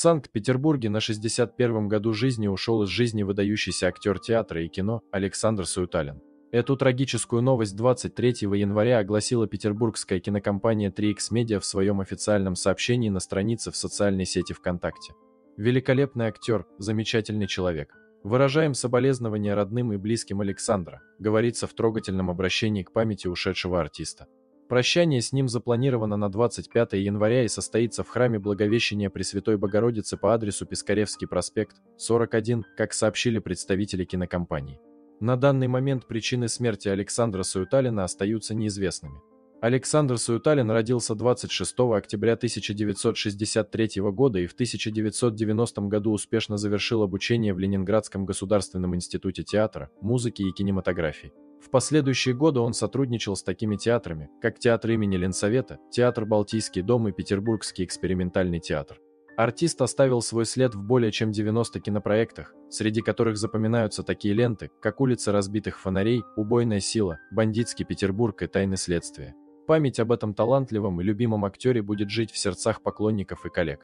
Санкт-Петербурге на 61-м году жизни ушел из жизни выдающийся актер театра и кино Александр Суеталин. Эту трагическую новость 23 января огласила петербургская кинокомпания 3X Media в своем официальном сообщении на странице в социальной сети ВКонтакте. Великолепный актер, замечательный человек. Выражаем соболезнования родным и близким Александра, говорится в трогательном обращении к памяти ушедшего артиста. Прощание с ним запланировано на 25 января и состоится в храме Благовещения Пресвятой Богородицы по адресу Пискаревский проспект, 41, как сообщили представители кинокомпании. На данный момент причины смерти Александра Суеталина остаются неизвестными. Александр Суеталин родился 26 октября 1963 года и в 1990 году успешно завершил обучение в Ленинградском государственном институте театра, музыки и кинематографии. В последующие годы он сотрудничал с такими театрами, как Театр имени Ленсовета, Театр Балтийский дом и Петербургский экспериментальный театр. Артист оставил свой след в более чем 90 кинопроектах, среди которых запоминаются такие ленты, как «Улица разбитых фонарей», «Убойная сила», «Бандитский Петербург» и «Тайны следствия». Память об этом талантливом и любимом актере будет жить в сердцах поклонников и коллег.